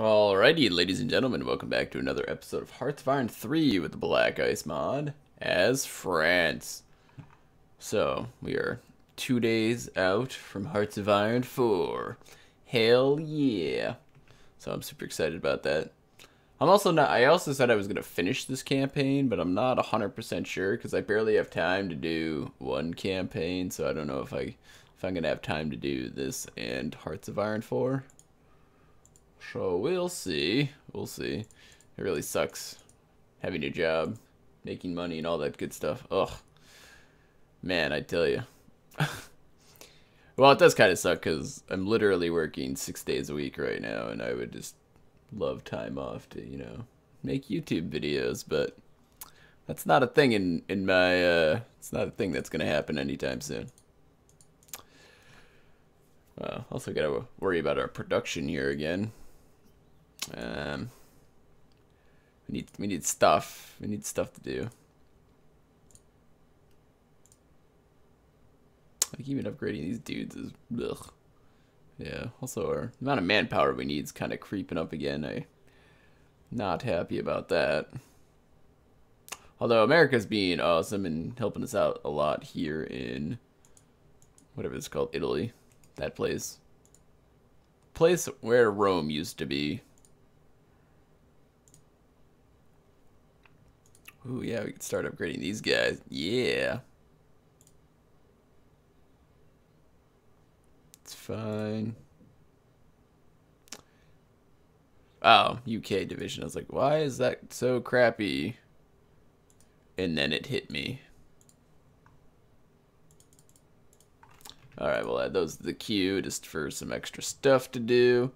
Alrighty, ladies and gentlemen, welcome back to another episode of Hearts of Iron 3 with the Black Ice mod as France. So, we are two days out from Hearts of Iron 4. Hell yeah. So I'm super excited about that. I'm also not, I also said I was going to finish this campaign, but I'm not 100% sure because I barely have time to do one campaign, so I don't know if I, if I'm going to have time to do this and Hearts of Iron 4. So we'll see. We'll see. It really sucks having a job, making money, and all that good stuff. Ugh. Man, I tell you. well, it does kind of suck because I'm literally working six days a week right now, and I would just love time off to, you know, make YouTube videos, but that's not a thing in, in my, uh, it's not a thing that's going to happen anytime soon. Uh, also got to worry about our production here again. Um, we need we need stuff. We need stuff to do. Like even upgrading these dudes is ugh. Yeah. Also, our amount of manpower we need is kind of creeping up again. I not happy about that. Although America's being awesome and helping us out a lot here in whatever it's called, Italy. That place. Place where Rome used to be. Ooh, yeah, we can start upgrading these guys. Yeah. It's fine. Oh, UK division. I was like, why is that so crappy? And then it hit me. Alright, we'll add those to the queue just for some extra stuff to do.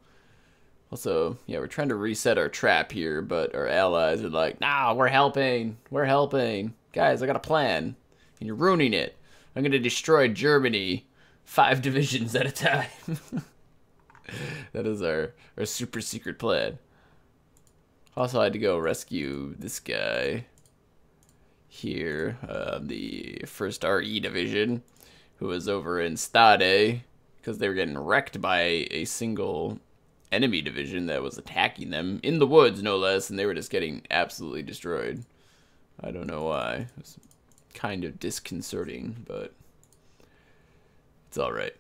Also, yeah, we're trying to reset our trap here, but our allies are like, nah, we're helping. We're helping. Guys, I got a plan. And you're ruining it. I'm going to destroy Germany five divisions at a time. that is our, our super secret plan. Also, I had to go rescue this guy here, uh, the first RE division, who was over in Stade, because they were getting wrecked by a single enemy division that was attacking them in the woods, no less, and they were just getting absolutely destroyed. I don't know why. It was kind of disconcerting, but it's all right.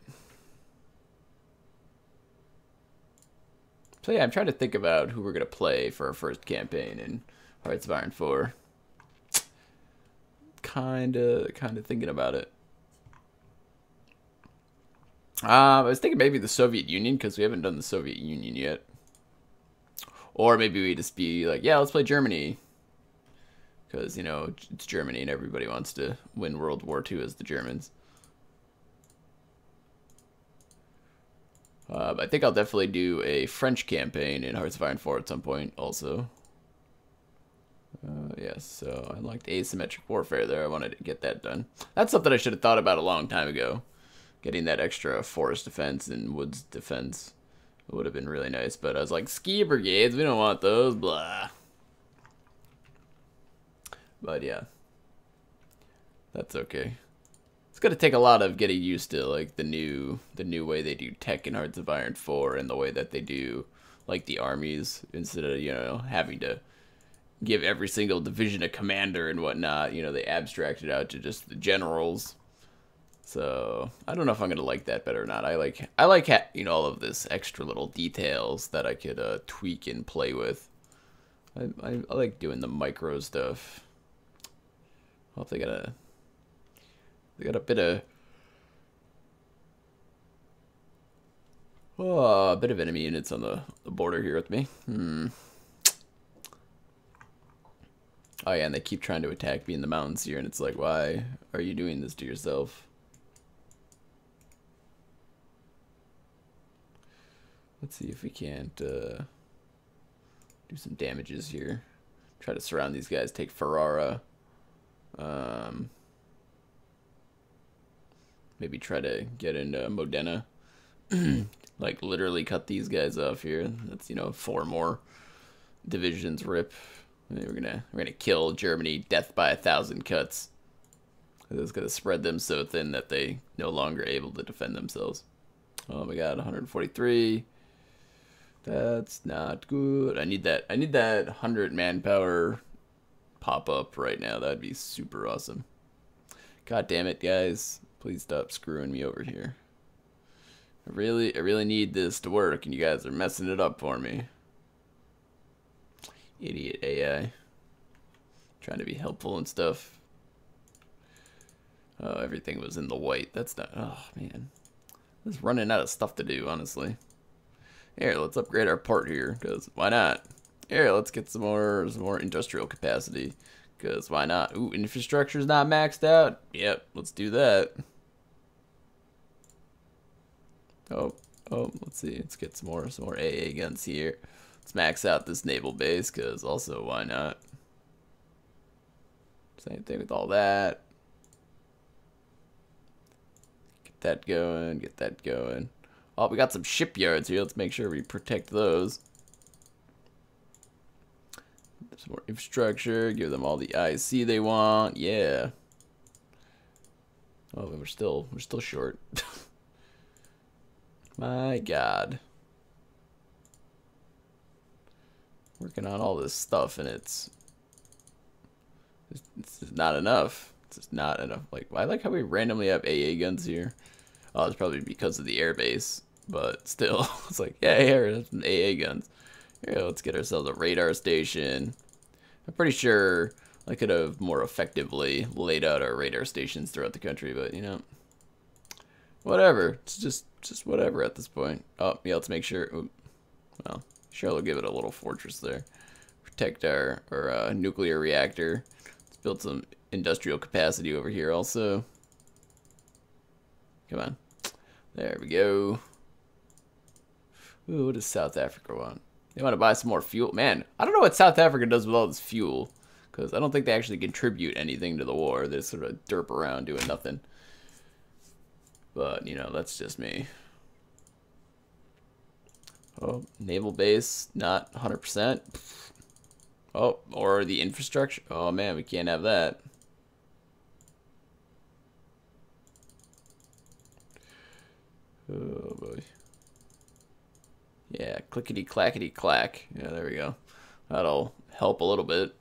So yeah, I'm trying to think about who we're gonna play for our first campaign in Hearts of Iron 4. Kinda, kinda thinking about it. Uh, I was thinking maybe the Soviet Union because we haven't done the Soviet Union yet. Or maybe we just be like, yeah, let's play Germany. Because, you know, it's Germany and everybody wants to win World War II as the Germans. Uh, I think I'll definitely do a French campaign in Hearts of Iron 4 at some point also. Uh, yes, so I liked asymmetric warfare there. I wanted to get that done. That's something I should have thought about a long time ago getting that extra forest defense and woods defense would have been really nice. But I was like, ski brigades, we don't want those, blah. But yeah, that's okay. It's gonna take a lot of getting used to like the new the new way they do tech in Hearts of Iron 4 and the way that they do like the armies instead of you know having to give every single division a commander and whatnot. You know they abstracted out to just the generals so I don't know if I'm gonna like that better or not. I like I like you know all of this extra little details that I could uh, tweak and play with. I, I, I like doing the micro stuff. I hope they got a they got a bit of oh a bit of enemy units on the, the border here with me. Hmm. Oh yeah, and they keep trying to attack me in the mountains here, and it's like, why are you doing this to yourself? Let's see if we can't uh, do some damages here. Try to surround these guys, take Ferrara. Um, maybe try to get into Modena. like literally cut these guys off here. That's you know four more divisions rip. We're gonna we're gonna kill Germany death by a thousand cuts. It's gonna spread them so thin that they no longer able to defend themselves. Oh my god, 143. That's not good. I need that. I need that 100 manpower pop up right now. That'd be super awesome. God damn it, guys. Please stop screwing me over here. I really, I really need this to work, and you guys are messing it up for me. Idiot AI. Trying to be helpful and stuff. Oh, everything was in the white. That's not... Oh, man. I was running out of stuff to do, honestly. Here, let's upgrade our port here, because why not? Here, let's get some more, some more industrial capacity, because why not? Ooh, infrastructure's not maxed out? Yep, let's do that. Oh, oh, let's see. Let's get some more, some more AA guns here. Let's max out this naval base, because also, why not? Same thing with all that. Get that going, get that going. Oh, we got some shipyards here. Let's make sure we protect those. Some more infrastructure. Give them all the IC they want. Yeah. Oh, we're still we're still short. My God. Working on all this stuff and it's it's just not enough. It's just not enough. Like I like how we randomly have AA guns here. Oh, it's probably because of the airbase, but still, it's like yeah, here, some AA guns. Here, let's get ourselves a radar station. I'm pretty sure I could have more effectively laid out our radar stations throughout the country, but you know, whatever. It's just just whatever at this point. Oh, yeah, let's make sure. Well, sure, we'll give it a little fortress there. Protect our, our uh, nuclear reactor. Let's build some industrial capacity over here also. Come on. There we go. Ooh, what does South Africa want? They want to buy some more fuel. Man, I don't know what South Africa does with all this fuel. Because I don't think they actually contribute anything to the war. They sort of derp around doing nothing. But, you know, that's just me. Oh, naval base, not 100%. Oh, or the infrastructure. Oh, man, we can't have that. Oh, boy. Yeah, clickety clackety clack. Yeah, there we go. That'll help a little bit.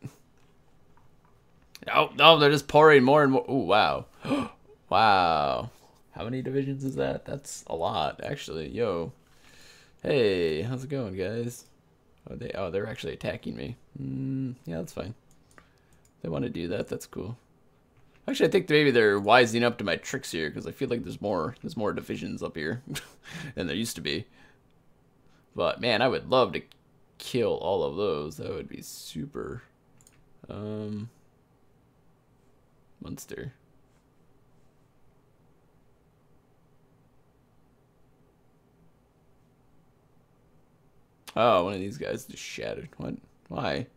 Oh, no, they're just pouring more and more. Oh, wow. wow. How many divisions is that? That's a lot, actually. Yo. Hey, how's it going, guys? Oh, they oh they're actually attacking me. Mm, yeah, that's fine. They want to do that. That's cool. Actually, I think maybe they're wising up to my tricks here because I feel like there's more there's more divisions up here than there used to be. But man, I would love to kill all of those. That would be super. Um, Munster. Oh, one of these guys just shattered. What? Why?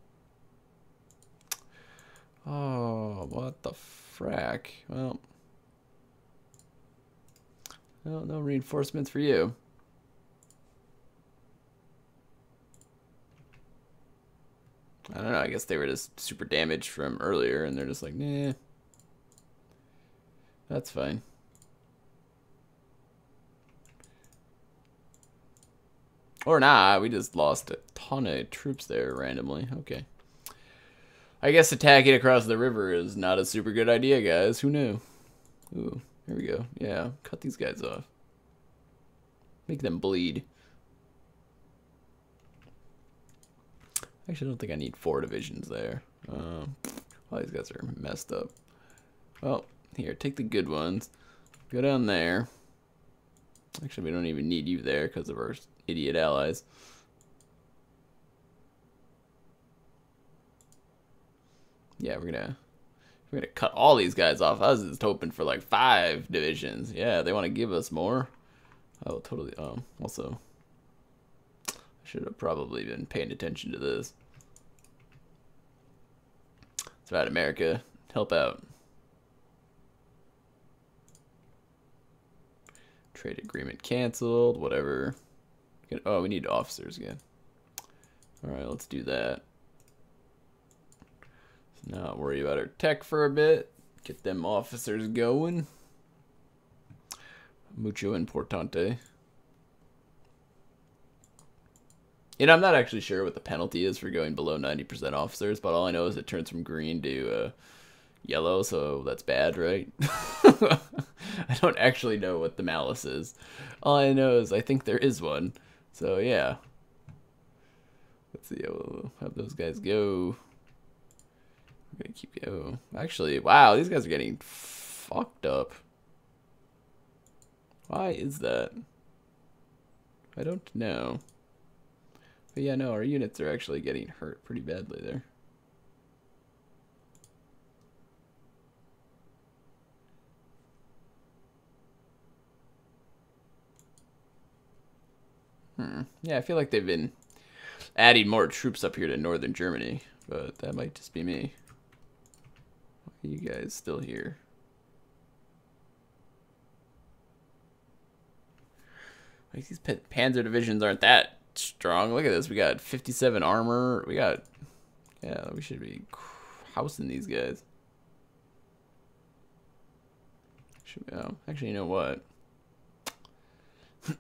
Oh, what the frack? Well, no, no reinforcements for you. I don't know, I guess they were just super damaged from earlier, and they're just like, nah. That's fine. Or nah, we just lost a ton of troops there randomly. Okay. I guess attacking across the river is not a super good idea, guys. Who knew? Ooh, here we go. Yeah, cut these guys off. Make them bleed. Actually, I don't think I need four divisions there. Um, all these guys are messed up. Well, here, take the good ones. Go down there. Actually, we don't even need you there because of our idiot allies. Yeah, we're gonna we're gonna cut all these guys off. I was just hoping for like five divisions. Yeah, they want to give us more. Oh, totally. Um, also, should have probably been paying attention to this. It's about America. Help out. Trade agreement canceled. Whatever. Oh, we need officers again. Alright, let's do that. So not worry about our tech for a bit. Get them officers going. Mucho importante. And I'm not actually sure what the penalty is for going below 90% officers, but all I know is it turns from green to uh, yellow, so that's bad, right? I don't actually know what the malus is. All I know is I think there is one. So yeah. Let's see, we'll have those guys go. We're gonna keep go. Actually, wow, these guys are getting fucked up. Why is that? I don't know. But yeah, no, our units are actually getting hurt pretty badly there. Hmm. Yeah, I feel like they've been adding more troops up here to northern Germany, but that might just be me. Why are you guys still here? Like these Panzer divisions aren't that strong. Look at this. We got 57 armor. We got, yeah, we should be housing these guys. Should, oh, actually, you know what?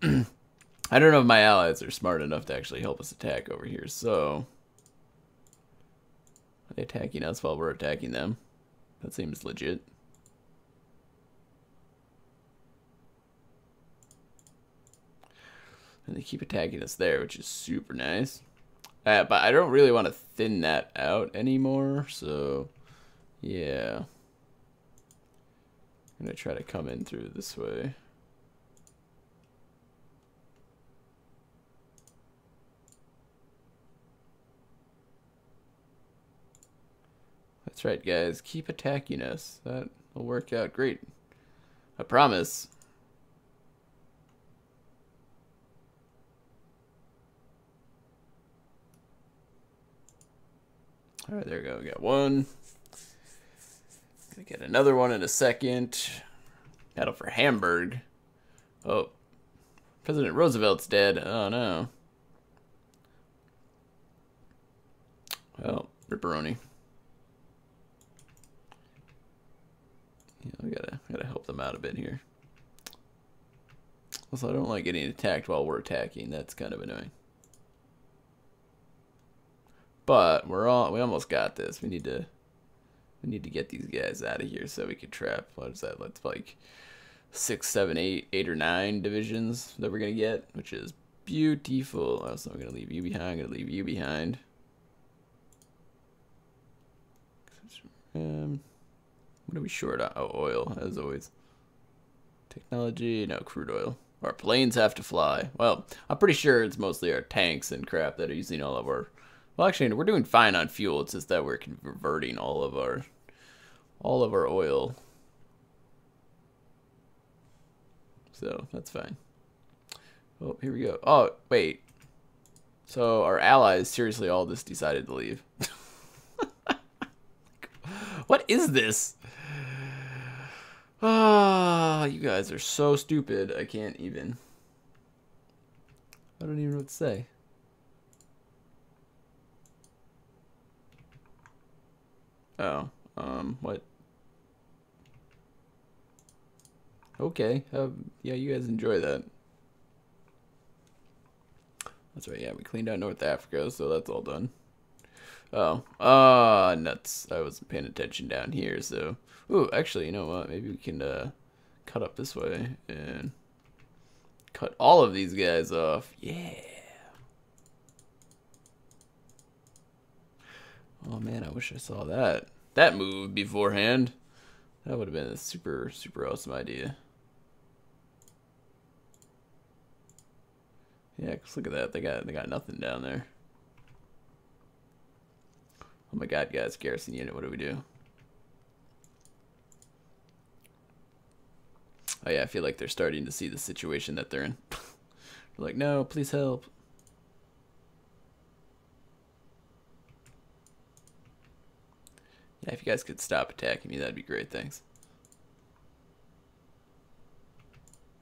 I don't know if my allies are smart enough to actually help us attack over here, so... Are they attacking us while we're attacking them? That seems legit. And they keep attacking us there, which is super nice. Uh, but I don't really want to thin that out anymore, so... Yeah. I'm going to try to come in through this way. That's right, guys. Keep attacking us. That will work out great. I promise. All right, there we go. We got one. Gonna get another one in a second. Battle for Hamburg. Oh, President Roosevelt's dead. Oh no. Well, ripperoni. Yeah, we gotta gotta help them out a bit here. Also, I don't like getting attacked while we're attacking. That's kind of annoying. But we're all we almost got this. We need to we need to get these guys out of here so we can trap. What is that? Let's like six, seven, eight, eight or nine divisions that we're gonna get, which is beautiful. Also, I'm gonna leave you behind. I'm gonna leave you behind. Um, what are we short on? Oh, oil, as always. Technology, no, crude oil. Our planes have to fly. Well, I'm pretty sure it's mostly our tanks and crap that are using all of our... Well, actually, we're doing fine on fuel. It's just that we're converting all of our... All of our oil. So, that's fine. Oh, here we go. Oh, wait. So, our allies seriously all just decided to leave. what is this? Ah, you guys are so stupid. I can't even. I don't even know what to say. Oh, um, what? Okay, uh, yeah, you guys enjoy that. That's right, yeah, we cleaned out North Africa, so that's all done. Oh, ah, uh, nuts. I wasn't paying attention down here, so... Ooh, actually, you know what? Maybe we can uh, cut up this way and cut all of these guys off. Yeah. Oh man, I wish I saw that. That move beforehand. That would have been a super, super awesome idea. Yeah, cause look at that. They got they got nothing down there. Oh my god, guys, garrison unit, what do we do? Oh yeah, I feel like they're starting to see the situation that they're in. they're like, no, please help. If you guys could stop attacking me, that'd be great, thanks.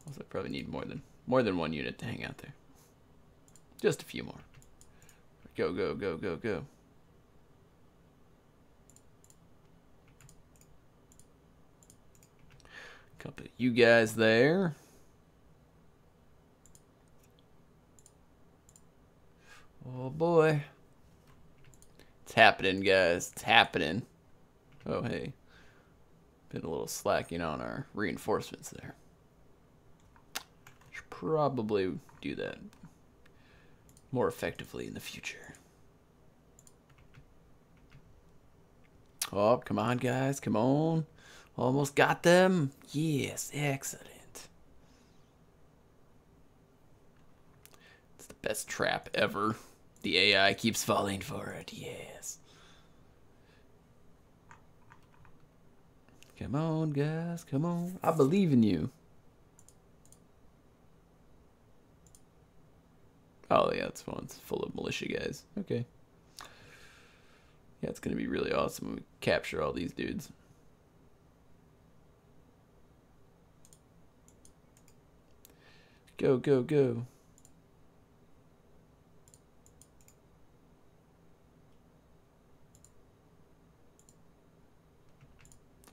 Also, I probably need more than more than one unit to hang out there. Just a few more. Go, go, go, go, go. Couple of you guys there. Oh boy. It's happening, guys. It's happening. Oh, hey. Been a little slacking on our reinforcements there. Should probably do that more effectively in the future. Oh, come on, guys. Come on. Almost got them. Yes, excellent. It's the best trap ever. The AI keeps falling for it. Yes. Come on, guys. Come on. I believe in you. Oh, yeah, it's fun. It's full of militia guys. Okay. Yeah, it's going to be really awesome when we capture all these dudes. Go, go, go.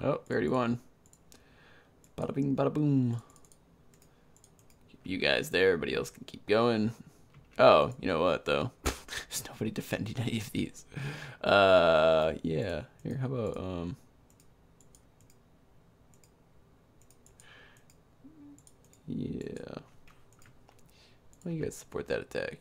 Oh, we already won. Bada bing, bada boom. Keep you guys there. Everybody else can keep going. Oh, you know what, though? There's nobody defending any of these. Uh, yeah. Here, how about, um... Yeah. Well, you guys support that attack.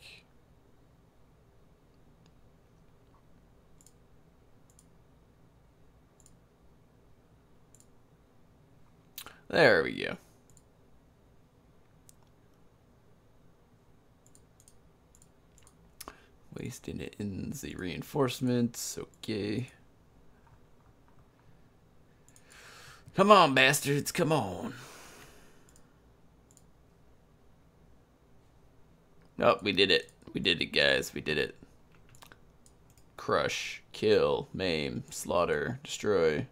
There we go. Wasting it in the reinforcements. Okay. Come on, bastards. Come on. Oh, we did it. We did it, guys. We did it. Crush, kill, maim, slaughter, destroy.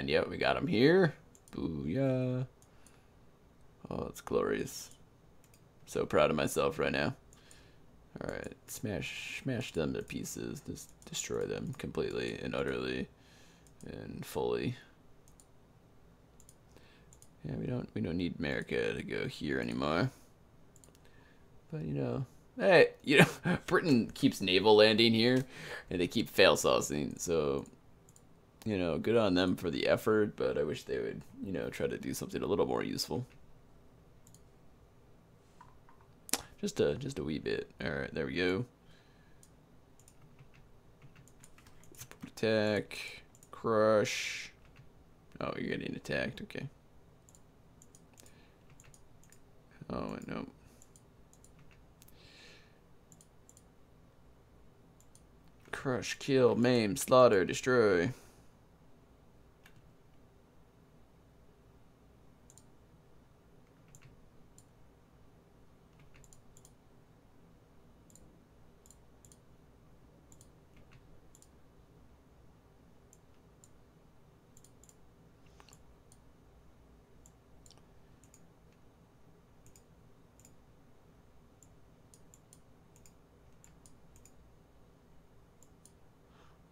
And yep, we got him here. Booyah. Oh, it's glorious. So proud of myself right now. Alright, smash smash them to pieces. Just destroy them completely and utterly and fully. Yeah, we don't we don't need America to go here anymore. But you know, hey, you know, Britain keeps naval landing here, and they keep fail saucing. So you know, good on them for the effort, but I wish they would, you know, try to do something a little more useful. Just a just a wee bit. All right, there we go. Attack, crush. Oh, you're getting attacked. Okay. Oh no. Crush, kill, maim, slaughter, destroy.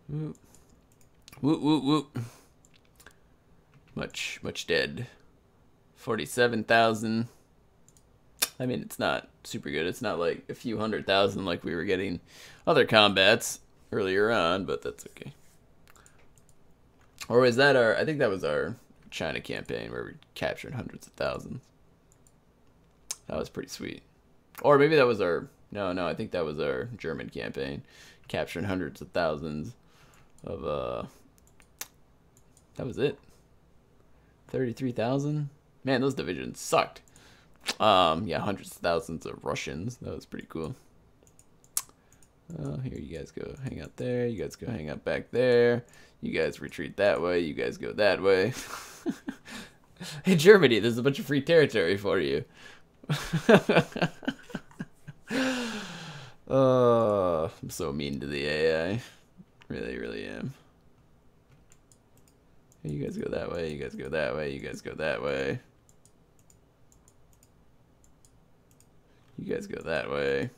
Whoop. Whoop, whoop. Much, much dead. 47,000. I mean, it's not super good. It's not like a few hundred thousand like we were getting other combats earlier on, but that's okay. Or was that our, I think that was our China campaign where we captured hundreds of thousands. That was pretty sweet. Or maybe that was our, no, no, I think that was our German campaign, capturing hundreds of thousands of uh that was it. 33,000 man those divisions sucked. Um yeah hundreds of thousands of Russians. That was pretty cool. Uh, here you guys go hang out there. You guys go hang out back there. You guys retreat that way. You guys go that way. Hey Germany there's a bunch of free territory for you. Uh, I'm so mean to the AI Really, really am. You guys go that way, you guys go that way, you guys go that way. You guys go that way.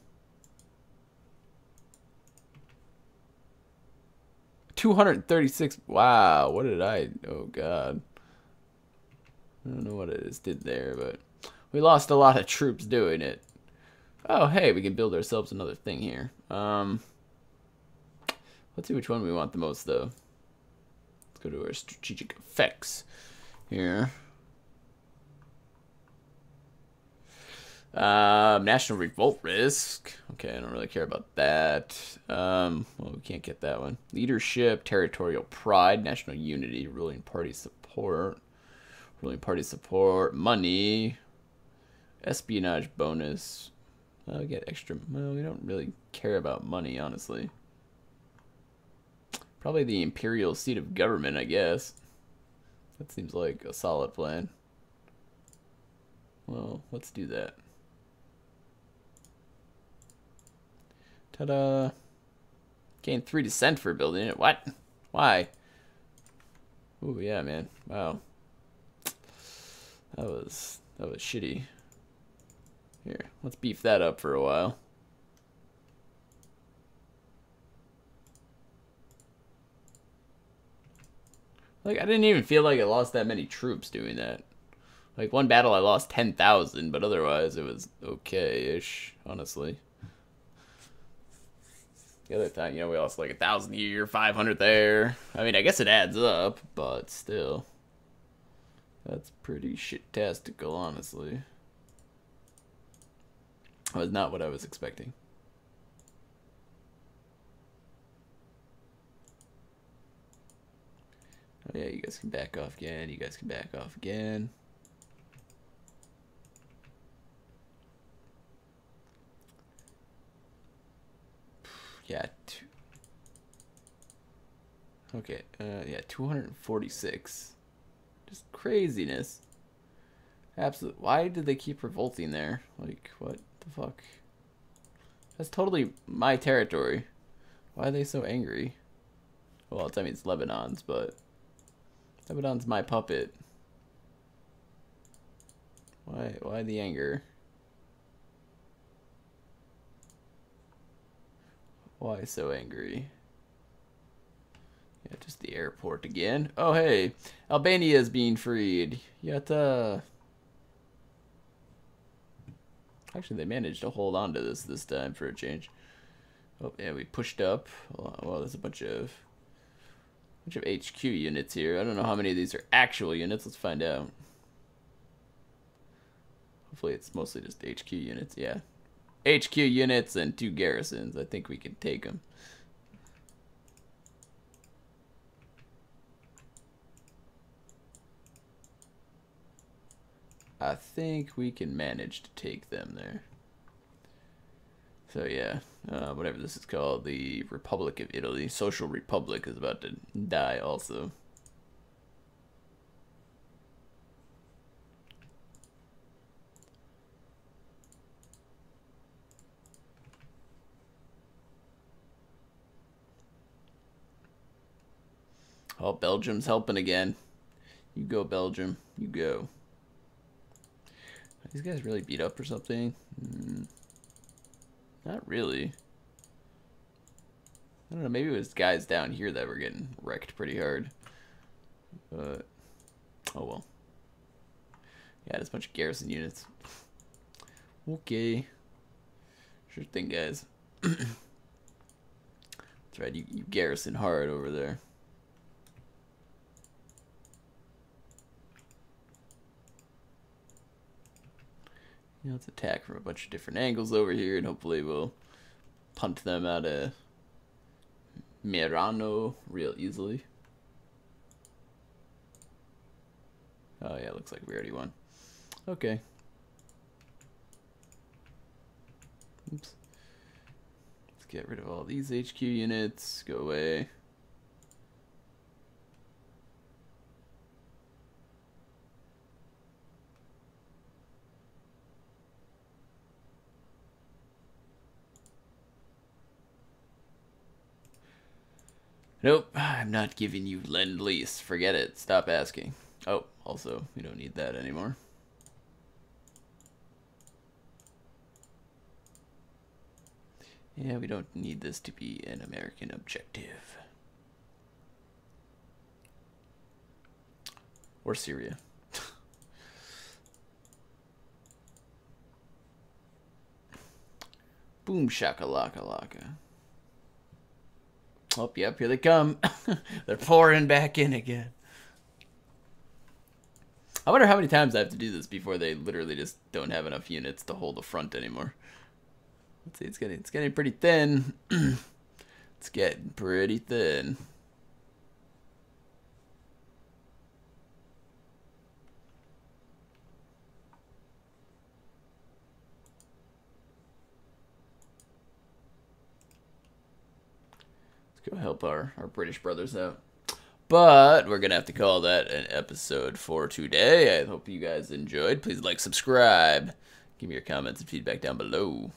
236. Wow, what did I... Oh, God. I don't know what it is did there, but we lost a lot of troops doing it. Oh, hey, we can build ourselves another thing here. Um, let's see which one we want the most, though. Let's go to our strategic effects here. Um, national revolt risk. Okay, I don't really care about that. Um, well, we can't get that one. Leadership, territorial pride, national unity, ruling party support, ruling party support, money, espionage bonus. I'll get extra. Well, we don't really care about money, honestly. Probably the imperial seat of government, I guess. That seems like a solid plan. Well, let's do that. Ta-da. Gain three dissent for building it. What? Why? Ooh, yeah, man. Wow. That was that was shitty. Here, let's beef that up for a while. Like, I didn't even feel like I lost that many troops doing that. Like, one battle I lost 10,000, but otherwise it was okay-ish, honestly. The other time, you know, we lost like a thousand here, 500 there. I mean, I guess it adds up, but still. That's pretty shit-tastical, honestly. That was not what I was expecting. Oh yeah, you guys can back off again. You guys can back off again. Yeah. Two. Okay. Uh, yeah, 246. Just craziness. Absolute. Why did they keep revolting there? Like, what the fuck? That's totally my territory. Why are they so angry? Well, I mean, it's Lebanon's, but Lebanon's my puppet. Why, why the anger? Why so angry? Yeah, just the airport again. Oh, hey. Albania is being freed. Yatta. Actually, they managed to hold on to this this time for a change. Oh, yeah, we pushed up. Well, there's a bunch of bunch of HQ units here. I don't know how many of these are actual units. Let's find out. Hopefully it's mostly just HQ units. Yeah. HQ units and two garrisons. I think we can take them. I think we can manage to take them there. So yeah, uh, whatever this is called, the Republic of Italy, Social Republic is about to die also. Oh, Belgium's helping again. You go, Belgium. You go. These guys really beat up or something? Mm, not really. I don't know, maybe it was guys down here that were getting wrecked pretty hard. But, oh well. Yeah, there's a bunch of garrison units. okay. Sure thing, guys. That's right, you, you garrison hard over there. You know, let's attack from a bunch of different angles over here, and hopefully we'll punt them out of Mirano real easily. Oh yeah, looks like we already won. Okay. Oops. Let's get rid of all these HQ units. Go away. Nope, I'm not giving you lend lease. Forget it. Stop asking. Oh, also, we don't need that anymore. Yeah, we don't need this to be an American objective. Or Syria. Boom shakalaka laka. Oh, yep, here they come. They're pouring back in again. I wonder how many times I have to do this before they literally just don't have enough units to hold the front anymore. Let's see, it's getting it's getting pretty thin. it's getting pretty thin. Go help our, our British brothers out. But we're going to have to call that an episode for today. I hope you guys enjoyed. Please like, subscribe. Give me your comments and feedback down below.